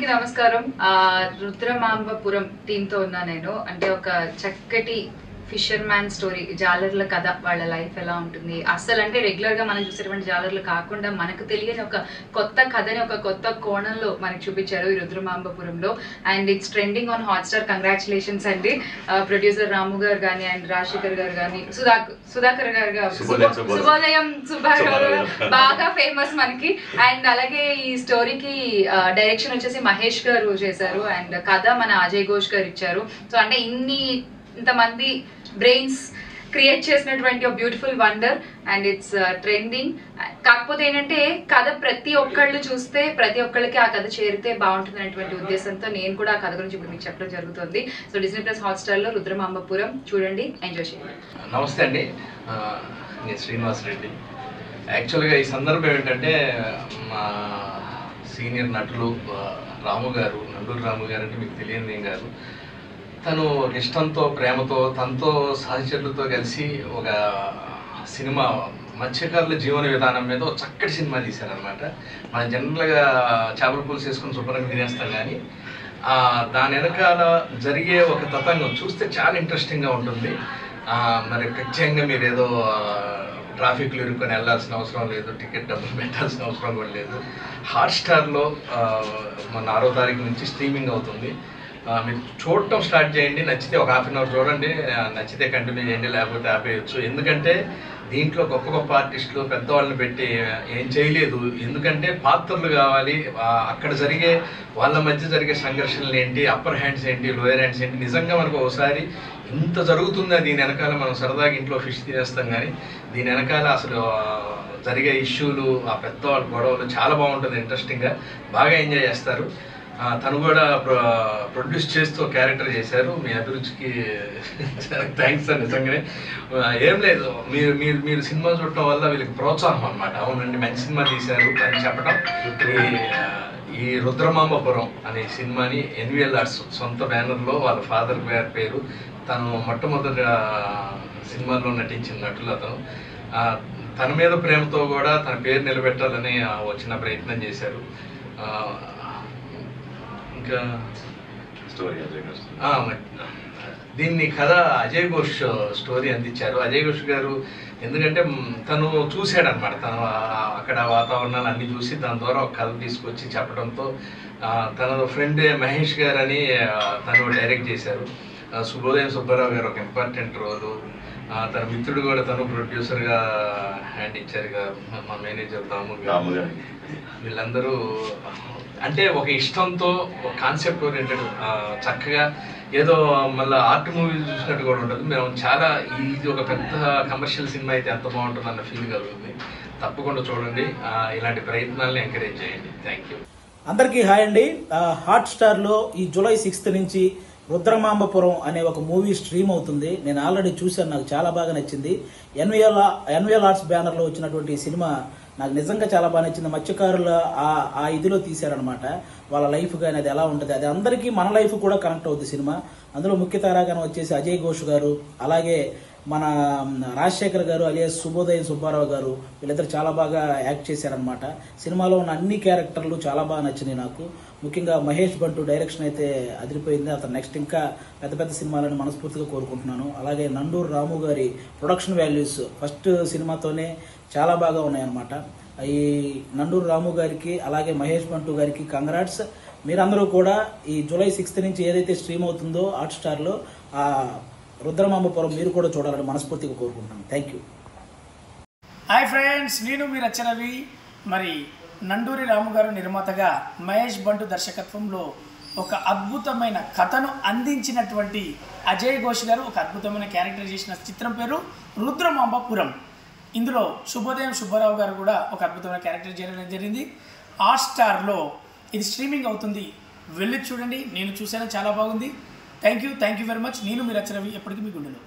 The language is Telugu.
అందరికీ నమస్కారం. ఆ రుద్రమాంబపురం టీమ్తో ఉన్నా నేను. అంటే ఒక చక్కటి ఫిషర్ మ్యాన్ స్టోరీ జాలర్ల కథ వాళ్ళ లైఫ్ ఎలా ఉంటుంది? అసలు అంటే రెగ్యులర్గా మనం చూసేటువంటి జాలర్లు కాకుండా మనకు తెలియని ఒక కొత్త కథని ఒక కొత్త కోణంలో మనకు చూపించారు ఈ రుద్రమాంబపురంలో. And it's trending on Hotstar congratulations అండి. ప్రొడ్యూసర్ రాము గారు కానీ అండ్ రాజశేఖర్ గారు కానీ సుధాకర్ సుధాకర్ గారు శుభోదయం, శుభో- శుభోదయం. శుభోదయం. సుబ్బారావు గారు శుభోదయం. బాగా ఫేమస్ మనకి. అండ్ అలాగే ఈ స్టోరీకి డైరెక్షన్ వచ్చేసి మహేష్ గారు చేశారు. అండ్ కథ మన అజయ్ ఘోష్ గారు ఇచ్చారు. సో అంటే ఇన్ని ఇంతమంది బ్రెయిన్స్ క్రియేట్ చేసినటువంటి ఒక beautiful wonder and it's trending కాకపోతే ఏంటంటే కథ ప్రతి ఒక్కళ్ళు చూస్తే ప్రతి ఒక్కళ్ళకి ఆ కథ చేరితే బాగుంటుంది అనేటువంటి ఉద్దేశంతో నేను కూడా ఆ కథ గురించి ఇప్పుడు మీకు చెప్పడం జరుగుతుంది. సో డిస్నీ ప్లస్ హాట్స్టార్లో రుద్రమాంబపురం చూడండి. ఎంజాయ్ చేయండి. నమస్తే అండి. నేను శ్రీనివాస్ రెడ్డి. యాక్చువల్గా ఈ సందర్భం ఏంటంటే మా సీనియర్ నటులు రాము గారు నండూరు రాము గారు అంటే మీకు తెలియదు ఏం కాదు. తను ఒక ఇష్టంతో ప్రేమతో తనతో సహచరులతో కలిసి ఒక సినిమా మత్స్యకారుల జీవన విధానం మీద ఒక చక్కటి సినిమా తీశారనమాట మనం జనరల్గా చేపల పులుసు వేసుకుని శుభ్రంగా తినేస్తాం కానీ దాని వెనకాల జరిగే ఒక తతంగం చూస్తే చాలా ఇంట్రెస్టింగ్గా ఉంటుంది. మరి ప్రత్యేకంగా మీరు ఏదో ట్రాఫిక్లో ఇరుక్కొని వెళ్ళాల్సిన అవసరం లేదు టికెట్ డబ్బులు పెట్టాల్సిన అవసరం కూడా లేదు. హాట్స్టార్లో మొన్న ఆరో తారీఖు నుంచి స్ట్రీమింగ్ అవుతుంది. మీరు చూడటం స్టార్ట్ చేయండి నచ్చితే ఒక హాఫ్ అన్ అవర్ చూడండి నచ్చితే కంటిన్యూ చేయండి లేకపోతే ఆపేయచ్చు. ఎందుకంటే దీంట్లో గొప్ప గొప్ప ఆర్టిస్టులు పెద్దవాళ్ళని పెట్టి ఏం చేయలేదు. ఎందుకంటే పాత్రలు కావాలి అక్కడ జరిగే వాళ్ళ మధ్య జరిగే సంఘర్షణలు ఏంటి అప్పర్ హ్యాండ్స్ ఏంటి లోయర్ హ్యాండ్స్ ఏంటి నిజంగా మనకు ఒకసారి ఇంత జరుగుతుందా దీని వెనకాల మనం సరదాగా ఇంట్లో ఫిష్ తినేస్తాం కానీ దీని వెనకాల అసలు జరిగే ఇష్యూలు ఆ పెద్దవాళ్ళ గొడవలు చాలా బాగుంటుంది ఇంట్రెస్టింగ్గా బాగా ఎంజాయ్ చేస్తారు. తను కూడా ప్రొడ్యూస్ చేస్తూ క్యారెక్టర్ చేశారు. మీ అభిరుచికి థ్యాంక్స్ సార్ నిజంగానే. ఏం లేదు. మీరు మీరు మీరు సినిమా చూడటం వల్ల వీళ్ళకి ప్రోత్సాహం అనమాట అవునండి మంచి సినిమా తీశారు అని చెప్పడం ఈ ఈ రుద్రమాంబపురం అనే సినిమాని ఎన్విఎల్ ఆర్ట్స్ సొంత బ్యానర్లో వాళ్ళ ఫాదర్ గారి పేరు. తను మొట్టమొదటి సినిమాలో నటించిన నటులు అతను. తన మీద ప్రేమతో కూడా తన పేరు నిలబెట్టాలని వచ్చిన ప్రయత్నం చేశారు. ఇంకా స్టోరీ అజయ్ దీన్ని కథ అజయ్ ఘోష్ స్టోరీ అందించారు. అజయ్ ఘోష్ గారు ఎందుకంటే తను చూశాడనమాట తను అక్కడ వాతావరణాలు అన్ని చూసి దాని ద్వారా ఒక కథ తీసుకొచ్చి చెప్పడంతో తన ఫ్రెండ్ మహేష్ గారు అని తను డైరెక్ట్ చేశారు. శుభోదయం సుబ్బారావు గారు ఒక ఇంపార్టెంట్ రోలు. తన మిత్రుడు కూడా తను ప్రొడ్యూసర్గా హ్యాండ్ ఇచ్చారు మా- మేనేజర్ దాము గారు. వీళ్ళందరూ అంటే ఒక ఇష్టంతో ఒక కాన్సెప్ట్ ఓరియంటెడ్ చక్కగా ఏదో మళ్ళీ ఆర్ట్ మూవీ చూసినట్టు కూడా ఉంటుంది. మేము చాలా ఇది ఒక పెద్ద కమర్షియల్ సినిమా అయితే ఎంత బాగుంటుంది అన్న ఫీల్ కలుగుతుంది. తప్పకుండా చూడండి. ఇలాంటి ప్రయత్నాలను ఎంకరేజ్ చేయండి. థ్యాంక్ యూ అందరికీ హాయ్ అండి. హాట్ స్టార్లో ఈ జూలై సిక్స్త్ నుంచి రుద్రమాంబపురం అనే ఒక మూవీ స్ట్రీమ్ అవుతుంది. నేను ఆల్రెడీ చూశాను నాకు చాలా బాగా నచ్చింది. ఎన్విఎల్ ఎన్విఎల్ ఆర్ట్స్ బ్యానర్లో వచ్చినటువంటి ఈ సినిమా నాకు నిజంగా చాలా బాగా నచ్చింది. మత్స్యకారుల ఆ ఆ ఇదిలో తీశారనమాట వాళ్ళ లైఫ్ కానీ అది ఎలా ఉంటుంది అది అందరికీ మన లైఫ్ కూడా కనెక్ట్ అవుతుంది సినిమా. అందులో ముఖ్య తారాగణం వచ్చేసి అజయ్ ఘోష్ గారు అలాగే మన రాజశేఖర్ గారు అలియాస్ శుభోదయం సుబ్బారావు గారు వీళ్ళిద్దరు చాలా బాగా యాక్ట్ చేశారనమాట సినిమాలో ఉన్న అన్ని క్యారెక్టర్లు చాలా బాగా నచ్చినాయి నాకు. ముఖ్యంగా మహేష్ బంటు డైరెక్షన్ అయితే అదిరిపోయింది. అతను నెక్స్ట్ ఇంకా పెద్ద పెద్ద సినిమాలను మనస్ఫూర్తిగా కోరుకుంటున్నాను. అలాగే నండూరు రాము గారి ప్రొడక్షన్ వాల్యూస్ ఫస్ట్ సినిమాతోనే చాలా బాగా ఉన్నాయన్నమాట. ఈ నండూరు రాము గారికి అలాగే మహేష్ బంటు గారికి కంగ్రాట్స్ మీరందరూ కూడా ఈ జూలై సిక్స్త్ నుంచి ఏదైతే స్ట్రీమ్ అవుతుందో హాట్స్టార్లో స్టార్లో రుద్రమాంబపురం మీరు కూడా చూడాలని మనస్ఫూర్తిగా కోరుకుంటున్నాను. థ్యాంక్ యూ హాయ్ ఫ్రెండ్స్ నేను మీరు రచనవి మరి నండూరి రాము గారు నిర్మాతగా మహేష్ బంటు దర్శకత్వంలో ఒక అద్భుతమైన కథను అందించినటువంటి అజయ్ ఘోష్ గారు ఒక అద్భుతమైన క్యారెక్టర్ చేసిన చిత్రం పేరు రుద్రమాంబపురం. ఇందులో శుభోదయం సుబ్బారావు గారు కూడా ఒక అద్భుతమైన క్యారెక్టర్ చేయడం జరిగింది. హాట్స్టార్లో ఇది స్ట్రీమింగ్ అవుతుంది. వెళ్ళి చూడండి. నేను చూసాను చాలా బాగుంది. Thank you thank you very much నేను మీరు రచనవి ఎప్పటికీ మీ గుండెలో.